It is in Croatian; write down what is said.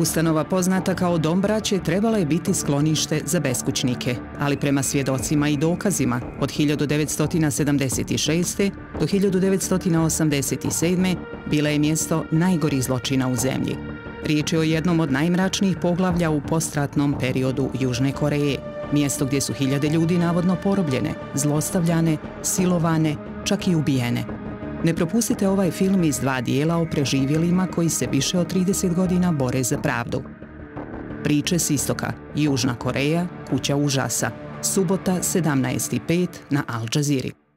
Ustanova poznata kao Dom braće trebala je biti sklonište za beskućnike, ali prema svjedocima i dokazima od 1976. do 1987. bila je mjesto najgorih zločina u zemlji. Riječ je o jednom od najmračnijih poglavlja u postratnom periodu Južne Koreje, mjesto gdje su hiljade ljudi navodno porobljene, zlostavljane, silovane, čak i ubijene. Ne propustite ovaj film iz dva dijela o preživjelima koji se više od 30 godina bore za pravdu. Priče s istoka, Južna Koreja, kuća užasa, subota 17.5 na Al Jazeera.